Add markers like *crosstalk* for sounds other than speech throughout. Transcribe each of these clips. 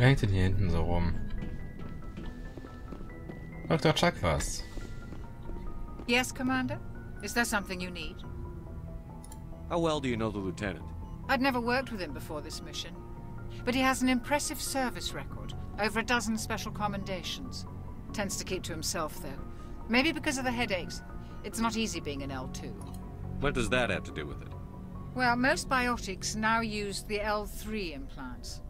Wer hängt denn hier hinten so rum? Dr. Chakwas. Yes, Commander? Is there something you need? How well do you know the lieutenant? I'd never worked with him before this mission. But he has an impressive service record. Over a dozen special commendations. Tends to keep to himself, though. Maybe because of the headaches. It's not easy being an L2. What does that have to do with it? Well, most biotics now use the L3 implants.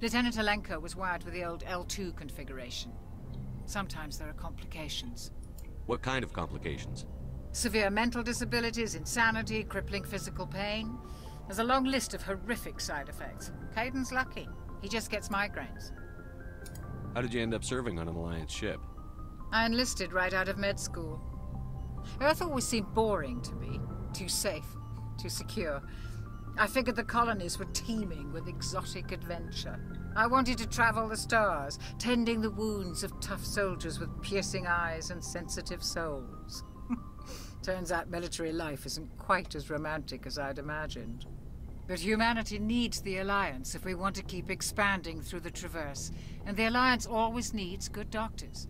Lieutenant Alenko was wired with the old L2 configuration. Sometimes there are complications. What kind of complications? Severe mental disabilities, insanity, crippling physical pain. There's a long list of horrific side effects. Kaidan's lucky. He just gets migraines. How did you end up serving on an Alliance ship? I enlisted right out of med school. Earth always seemed boring to me. Too safe, too secure. I figured the colonies were teeming with exotic adventure. I wanted to travel the stars, tending the wounds of tough soldiers with piercing eyes and sensitive souls. *laughs* Turns out military life isn't quite as romantic as I'd imagined. But humanity needs the Alliance if we want to keep expanding through the Traverse, and the Alliance always needs good doctors.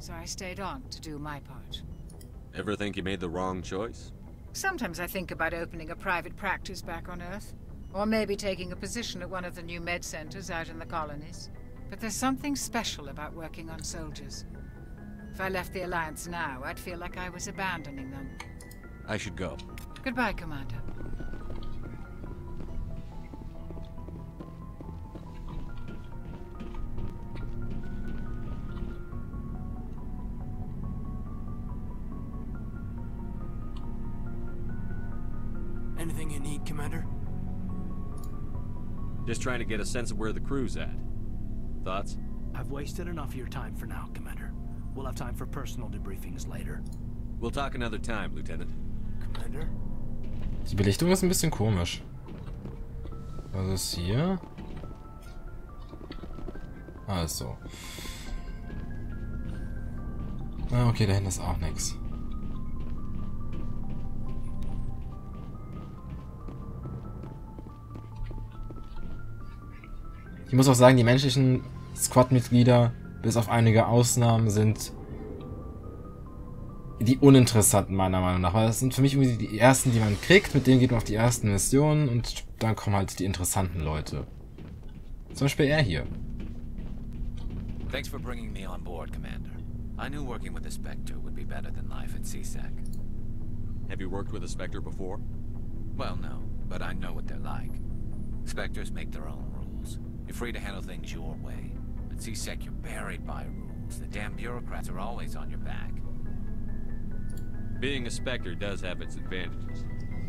So I stayed on to do my part. Ever think you made the wrong choice? Sometimes I think about opening a private practice back on Earth. Or maybe taking a position at one of the new med centers out in the colonies. But there's something special about working on soldiers. If I left the Alliance now, I'd feel like I was abandoning them. I should go. Goodbye, Commander. Anything you need, Commander? Just trying to get a sense of where the crew's at. Thoughts? I've wasted enough of your time for now, Commander. We'll have time for personal debriefings later. We'll talk another time, Lieutenant. Commander? Die Belichtung ist ein bisschen komisch. Was ist hier? Also. Ah, okay, da hinten ist auch nichts. Ich muss auch sagen, die menschlichen Squad-Mitglieder, bis auf einige Ausnahmen, sind die uninteressanten meiner Meinung nach. Weil das sind für mich irgendwie die ersten, die man kriegt, mit denen geht man auf die ersten Missionen und dann kommen halt die interessanten Leute. Zum Beispiel er hier. Thanks for bringing me on board, Commander. I knew working with the Spectre would be better than life at CSEC. Have you worked with a Spectre before? Well, no, but I know what they're like. Spectres make their own. You're free to handle things your way. At C-Sec, you're buried by rules. The damn bureaucrats are always on your back. Being a Spectre does have its advantages.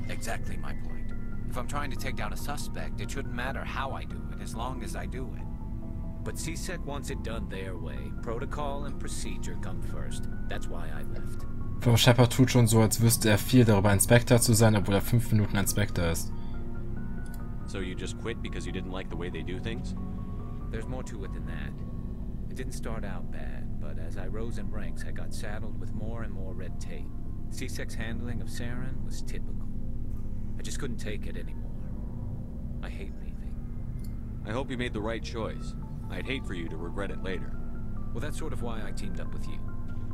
Exactly my point. If I'm trying to take down a suspect, it shouldn't matter how I do it, as long as I do it. But C-Sec wants it done their way. Protocol and procedure come first. That's why I left. Frau Shepard tut schon so, als wüsste er viel darüber, ein Spectre zu sein, obwohl er fünf Minuten ein Spectre ist. So you just quit because you didn't like the way they do things? There's more to it than that. It didn't start out bad, but as I rose in ranks, I got saddled with more and more red tape. C-Sec's handling of Saren was typical. I just couldn't take it anymore. I hate leaving. I hope you made the right choice. I'd hate for you to regret it later. Well, that's sort of why I teamed up with you.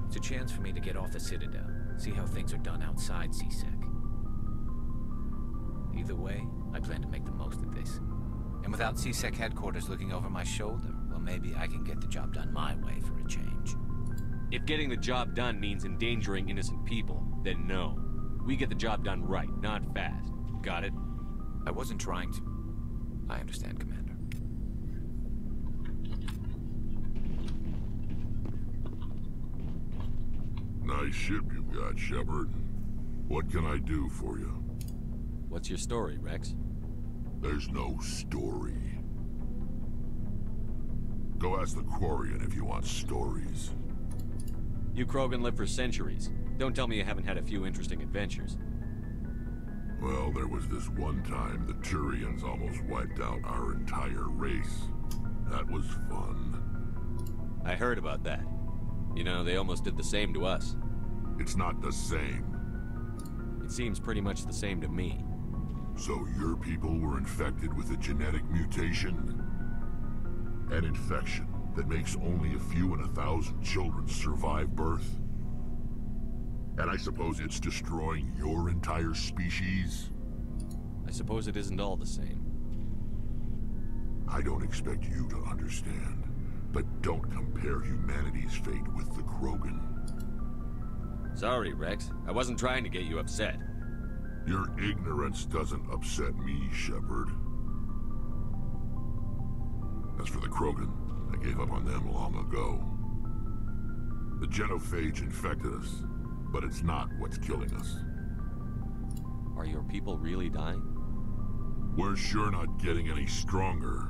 It's a chance for me to get off the Citadel, see how things are done outside C-Sec. Either way, I plan to make the most of this. And without C-Sec headquarters looking over my shoulder, well, maybe I can get the job done my way for a change. If getting the job done means endangering innocent people, then no. We get the job done right, not fast. Got it? I wasn't trying to... I understand, Commander. Nice ship you've got, Shepard. What can I do for you? What's your story, Wrex? There's no story. Go ask the Quarian if you want stories. You Krogan live for centuries. Don't tell me you haven't had a few interesting adventures. Well, there was this one time the Turians almost wiped out our entire race. That was fun. I heard about that. You know, they almost did the same to us. It's not the same. It seems pretty much the same to me. So your people were infected with a genetic mutation? An infection that makes only a few in a thousand children survive birth? And I suppose it's destroying your entire species? I suppose it isn't all the same. I don't expect you to understand, but don't compare humanity's fate with the Krogan. Sorry, Wrex. I wasn't trying to get you upset. Your ignorance doesn't upset me, Shepard. As for the Krogan, I gave up on them long ago. The genophage infected us, but it's not what's killing us. Are your people really dying? We're sure not getting any stronger.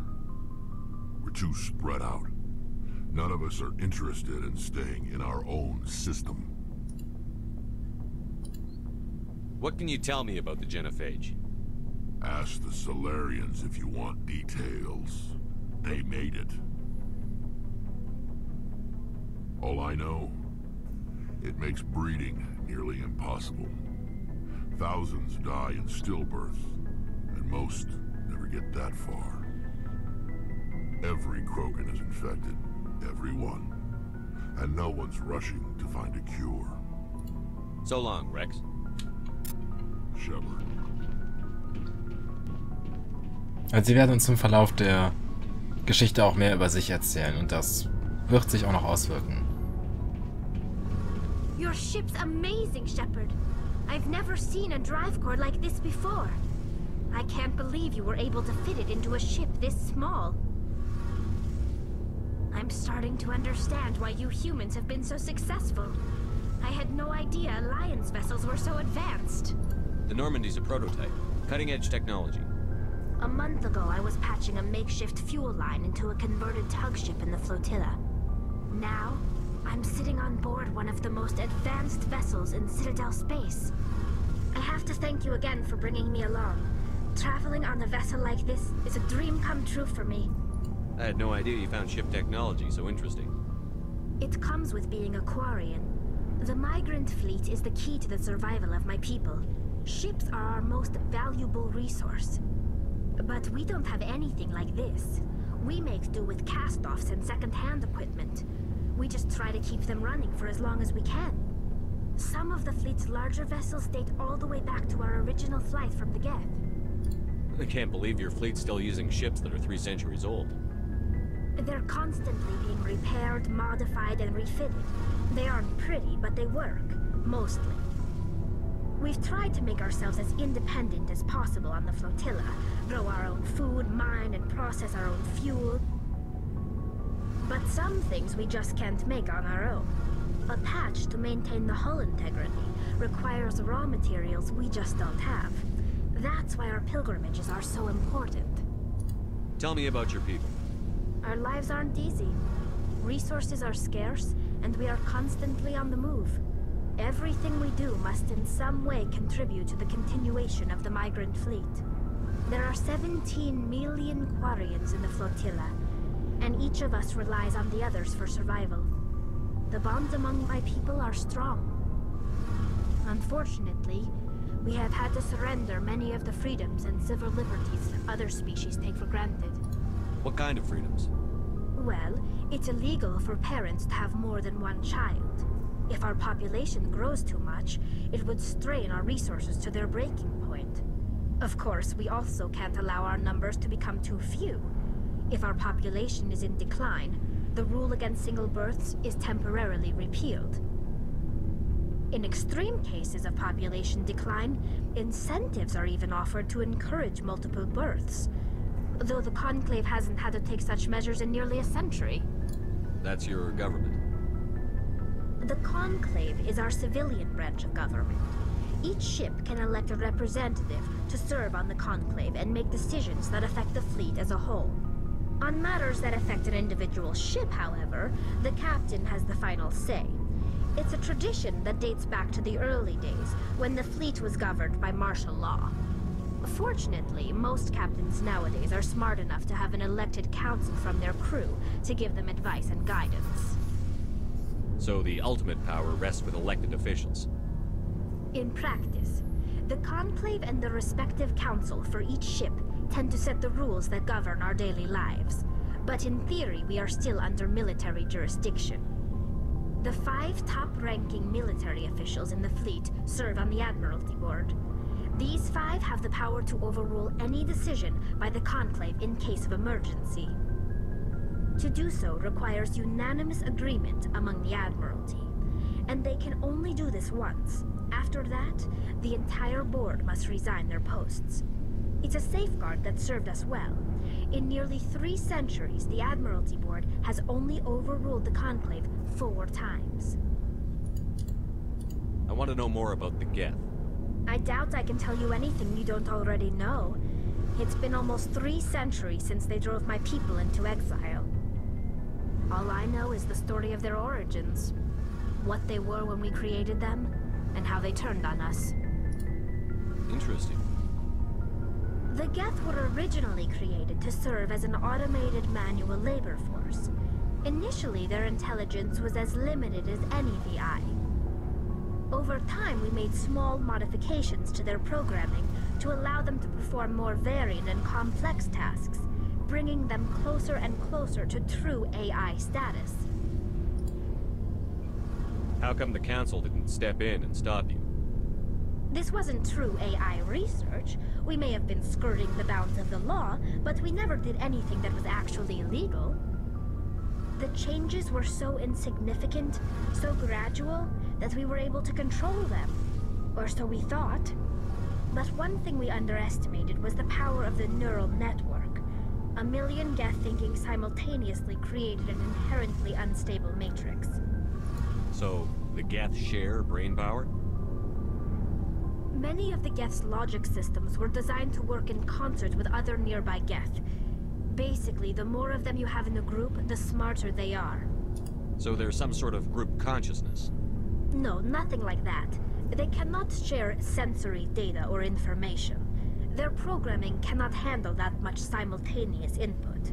We're too spread out. None of us are interested in staying in our own system. What can you tell me about the genophage? Ask the Salarians if you want details. They made it. All I know, it makes breeding nearly impossible. Thousands die in stillbirth, and most never get that far. Every Krogan is infected, every one. And no one's rushing to find a cure. So long, Wrex. Also sie werden uns im Verlauf der Geschichte auch mehr über sich erzählen und das wird sich auch noch auswirken. Your ship's amazing, Shepard. I've never seen a drive core like this before. I can't believe you were able to fit it into a ship this small. I'm starting to understand why you humans have been so successful. I had no idea Alliance vessels were so advanced. The Normandy's a prototype. Cutting-edge technology. A month ago, I was patching a makeshift fuel line into a converted tug ship in the flotilla. Now, I'm sitting on board one of the most advanced vessels in Citadel space. I have to thank you again for bringing me along. Traveling on a vessel like this is a dream come true for me. I had no idea you found ship technology so interesting. It comes with being a Quarian. The migrant fleet is the key to the survival of my people. Ships are our most valuable resource. But we don't have anything like this. We make do with cast-offs and second-hand equipment. We just try to keep them running for as long as we can. Some of the fleet's larger vessels date all the way back to our original flight from the Geth. I can't believe your fleet's still using ships that are three centuries old. They're constantly being repaired, modified, and refitted. They aren't pretty, but they work. Mostly. We've tried to make ourselves as independent as possible on the flotilla. Grow our own food, mine and process our own fuel. But some things we just can't make on our own. A patch to maintain the hull integrity requires raw materials we just don't have. That's why our pilgrimages are so important. Tell me about your people. Our lives aren't easy. Resources are scarce, and we are constantly on the move. Everything we do must in some way contribute to the continuation of the migrant fleet. There are 17 million Quarians in the flotilla, and each of us relies on the others for survival. The bonds among my people are strong. Unfortunately, we have had to surrender many of the freedoms and civil liberties other species take for granted. What kind of freedoms? Well, it's illegal for parents to have more than one child. If our population grows too much, it would strain our resources to their breaking point. Of course, we also can't allow our numbers to become too few. If our population is in decline, the rule against single births is temporarily repealed. In extreme cases of population decline, incentives are even offered to encourage multiple births, though the Conclave hasn't had to take such measures in nearly a century. That's your government. The Conclave is our civilian branch of government. Each ship can elect a representative to serve on the Conclave and make decisions that affect the fleet as a whole. On matters that affect an individual ship, however, the captain has the final say. It's a tradition that dates back to the early days, when the fleet was governed by martial law. Fortunately, most captains nowadays are smart enough to have an elected council from their crew to give them advice and guidance. So the ultimate power rests with elected officials. In practice, the Conclave and the respective council for each ship tend to set the rules that govern our daily lives. but in theory we are still under military jurisdiction. The five top-ranking military officials in the fleet serve on the Admiralty Board. These five have the power to overrule any decision by the Conclave in case of emergency. To do so requires unanimous agreement among the Admiralty, and they can only do this once. After that, the entire board must resign their posts. It's a safeguard that served us well. In nearly three centuries, the Admiralty Board has only overruled the Conclave four times. I want to know more about the Geth. I doubt I can tell you anything you don't already know. It's been almost three centuries since they drove my people into exile. All I know is the story of their origins. What they were when we created them, and how they turned on us. Interesting. The Geth were originally created to serve as an automated manual labor force. Initially, their intelligence was as limited as any VI. Over time, we made small modifications to their programming to allow them to perform more varied and complex tasks, bringing them closer and closer to true AI status. How come the Council didn't step in and stop you? This wasn't true AI research. We may have been skirting the bounds of the law, but we never did anything that was actually illegal. The changes were so insignificant, so gradual, that we were able to control them. Or so we thought. But one thing we underestimated was the power of the neural network. A million Geth thinking simultaneously created an inherently unstable matrix. So, the Geth share brain power? Many of the Geth's logic systems were designed to work in concert with other nearby Geth. Basically, the more of them you have in a group, the smarter they are. So there's some sort of group consciousness. No, nothing like that. They cannot share sensory data or information. Their programming cannot handle that much simultaneous input.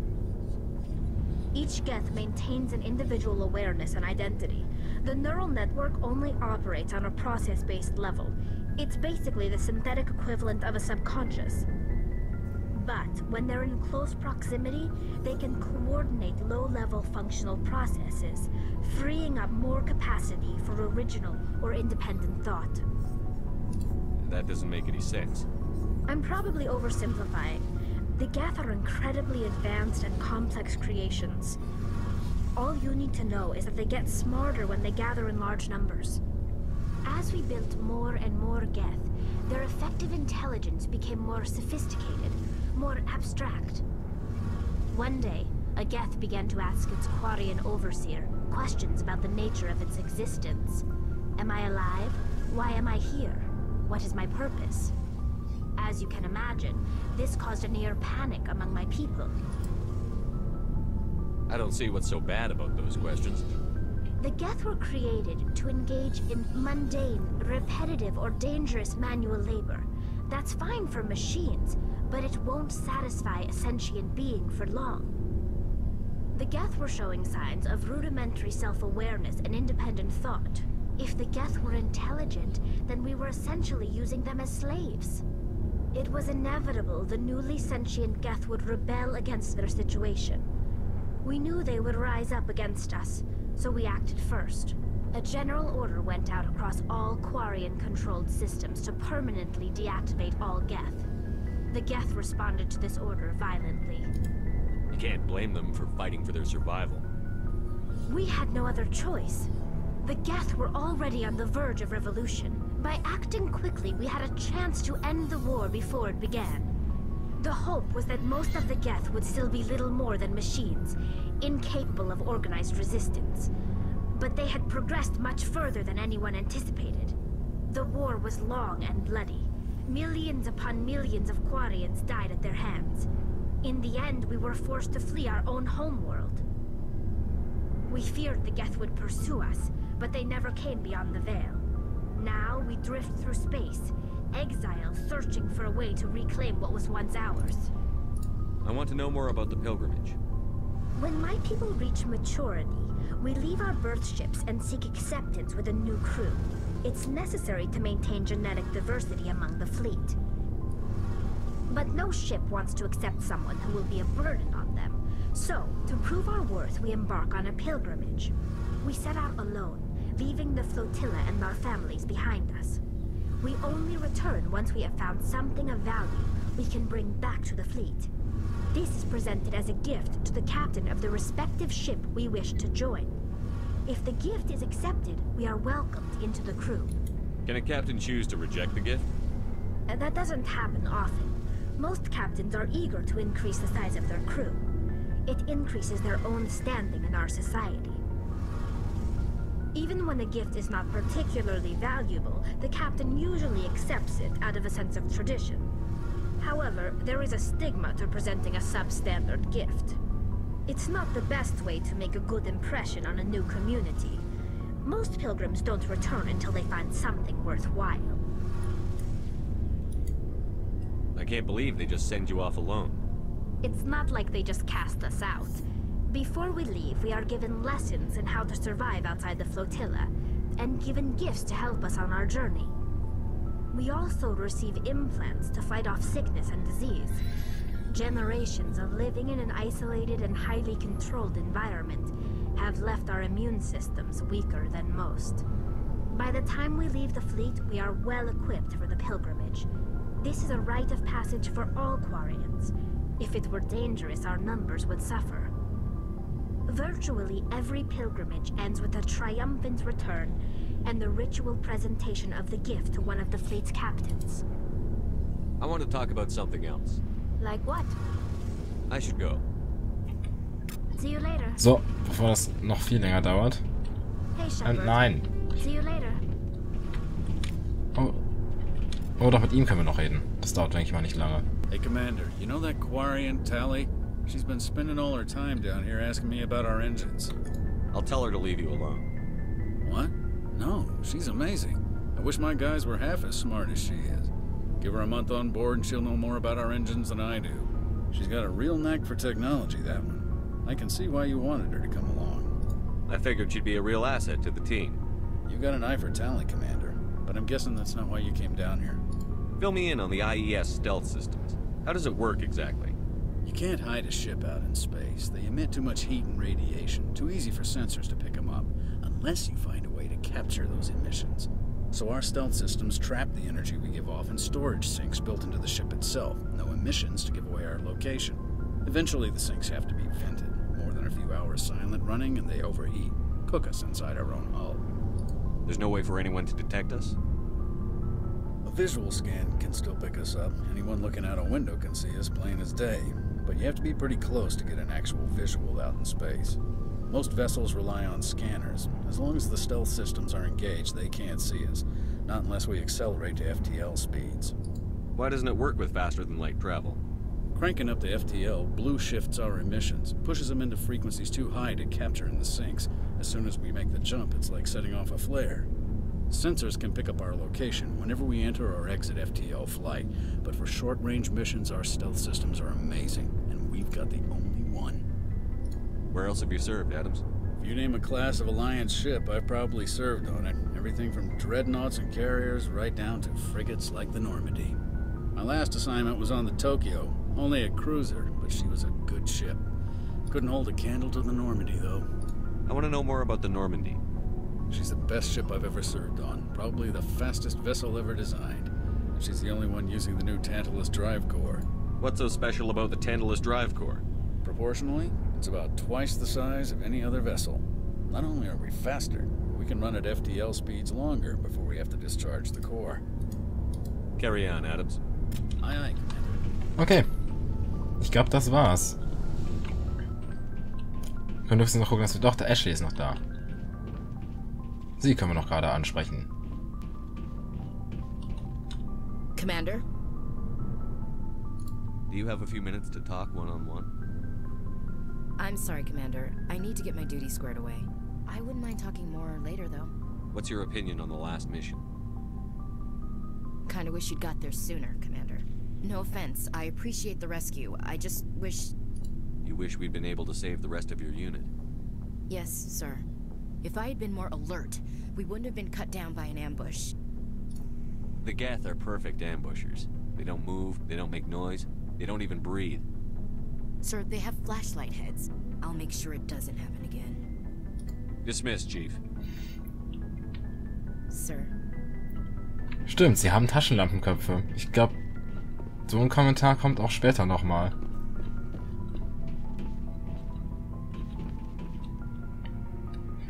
Each Geth maintains an individual awareness and identity. The neural network only operates on a process-based level. It's basically the synthetic equivalent of a subconscious. But when they're in close proximity, they can coordinate low-level functional processes, freeing up more capacity for original or independent thought. That doesn't make any sense. I'm probably oversimplifying. The Geth are incredibly advanced and complex creations. All you need to know is that they get smarter when they gather in large numbers. As we built more and more Geth, their effective intelligence became more sophisticated, more abstract. One day, a Geth began to ask its Quarian overseer questions about the nature of its existence. Am I alive? Why am I here? What is my purpose? As you can imagine, this caused a near panic among my people. I don't see what's so bad about those questions. The Geth were created to engage in mundane, repetitive, or dangerous manual labor. That's fine for machines, but it won't satisfy a sentient being for long. The Geth were showing signs of rudimentary self-awareness and independent thought. If the Geth were intelligent, then we were essentially using them as slaves. It was inevitable the newly sentient Geth would rebel against their situation. We knew they would rise up against us, so we acted first. A general order went out across all Quarian-controlled systems to permanently deactivate all Geth. The Geth responded to this order violently. You can't blame them for fighting for their survival. We had no other choice. The Geth were already on the verge of revolution. By acting quickly, we had a chance to end the war before it began. The hope was that most of the Geth would still be little more than machines, incapable of organized resistance. But they had progressed much further than anyone anticipated. The war was long and bloody. Millions upon millions of Quarians died at their hands. In the end, we were forced to flee our own homeworld. We feared the Geth would pursue us, but they never came beyond the Veil. Now we drift through space, exile searching for a way to reclaim what was once ours. I want to know more about the pilgrimage. When my people reach maturity, we leave our birth ships and seek acceptance with a new crew. It's necessary to maintain genetic diversity among the fleet. But no ship wants to accept someone who will be a burden on them, So, to prove our worth, we embark on a pilgrimage. We set out alone, leaving the flotilla and our families behind us. We only return once we have found something of value we can bring back to the fleet. This is presented as a gift to the captain of the respective ship we wish to join. If the gift is accepted, we are welcomed into the crew. Can a captain choose to reject the gift? Uh, That doesn't happen often. Most captains are eager to increase the size of their crew. It increases their own standing in our society. Even when a gift is not particularly valuable, the captain usually accepts it out of a sense of tradition. However, there is a stigma to presenting a substandard gift. It's not the best way to make a good impression on a new community. Most pilgrims don't return until they find something worthwhile. I can't believe they just send you off alone. It's not like they just cast us out. Before we leave, we are given lessons in how to survive outside the flotilla, and given gifts to help us on our journey. We also receive implants to fight off sickness and disease. Generations of living in an isolated and highly controlled environment have left our immune systems weaker than most. By the time we leave the fleet, we are well equipped for the pilgrimage. This is a rite of passage for all Quarians. If it were dangerous, our numbers would suffer. Virtually every pilgrimage ends with a triumphant return and the ritual presentation of the gift to one of the fleet's captains. I want to talk about something else. Like what? I should go. See you later. So, bevor das noch viel länger dauert. Hey, Shepard. nein. See you later. Oh. Oh, doch mit ihm können wir noch reden. Das dauert, denke ich mal, nicht lange. Hey, Commander, you know that Quarian, Tali? She's been spending all her time down here asking me about our engines. I'll tell her to leave you alone. What? No, she's amazing. I wish my guys were half as smart as she is. Give her a month on board and she'll know more about our engines than I do. She's got a real knack for technology, that one. I can see why you wanted her to come along. I figured she'd be a real asset to the team. You've got an eye for talent, Commander, but I'm guessing that's not why you came down here. Fill me in on the IES stealth systems. How does it work exactly? You can't hide a ship out in space. They emit too much heat and radiation, too easy for sensors to pick them up, unless you find a way to capture those emissions. So our stealth systems trap the energy we give off in storage sinks built into the ship itself. No emissions to give away our location. Eventually the sinks have to be vented. More than a few hours silent running and they overheat. Cook us inside our own hull. There's no way for anyone to detect us? A visual scan can still pick us up. Anyone looking out a window can see us plain as day. But you have to be pretty close to get an actual visual out in space. Most vessels rely on scanners. As long as the stealth systems are engaged, they can't see us. Not unless we accelerate to FTL speeds. Why doesn't it work with faster than light travel? Cranking up to FTL blue shifts our emissions, pushes them into frequencies too high to capture in the sinks. As soon as we make the jump, it's like setting off a flare. Sensors can pick up our location whenever we enter or exit FTL flight, but for short-range missions, our stealth systems are amazing, we've got the only one. Where else have you served, Adams? If you name a class of Alliance ship, I've probably served on it. Everything from dreadnoughts and carriers right down to frigates like the Normandy. My last assignment was on the Tokyo, only a cruiser, but she was a good ship. Couldn't hold a candle to the Normandy, though. I want to know more about the Normandy. She's the best ship I've ever served on, probably the fastest vessel ever designed. And she's the only one using the new Tantalus drive core. What's so special about the Tantalus drive core? Proportionally, it's about twice the size of any other vessel. Not only are we faster, we can run at FTL speeds longer before we have to discharge the core. Carry on, Adams. Aye, aye, Commander. Okay. Ich glaube, das war's. Wir können höchstens noch gucken, dass wir... Doch, der Ashley ist noch da. Sie können wir noch gerade ansprechen. Commander? Do you have a few minutes to talk one-on-one? I'm sorry, Commander. I need to get my duty squared away. I wouldn't mind talking more later, though. What's your opinion on the last mission? Kinda wish you'd got there sooner, Commander. No offense, I appreciate the rescue. I just wish... You wish we'd been able to save the rest of your unit. Yes, sir. If I had been more alert, we wouldn't have been cut down by an ambush. The Geth are perfect ambushers. They don't move, they don't make noise, they don't even breathe. Sir, they have flashlight heads. I'll make sure it doesn't happen again. Dismissed, Chief. Sir. Stimmt, sie haben Taschenlampenköpfe. Ich glaube, so ein Kommentar kommt auch später nochmal.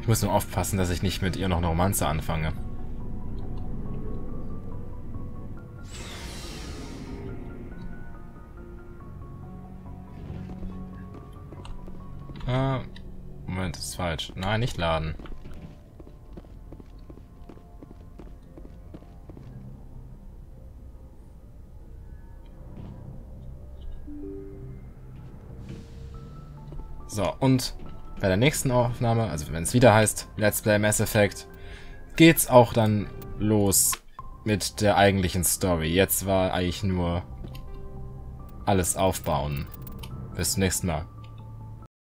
Ich muss nur aufpassen, dass ich nicht mit ihr noch eine Romanze anfange. Moment, das ist falsch. Nein, nicht laden. So, und bei der nächsten Aufnahme, also wenn es wieder heißt Let's Play Mass Effect, geht's auch dann los mit der eigentlichen Story. Jetzt war eigentlich nur alles aufbauen. Bis zum nächsten Mal.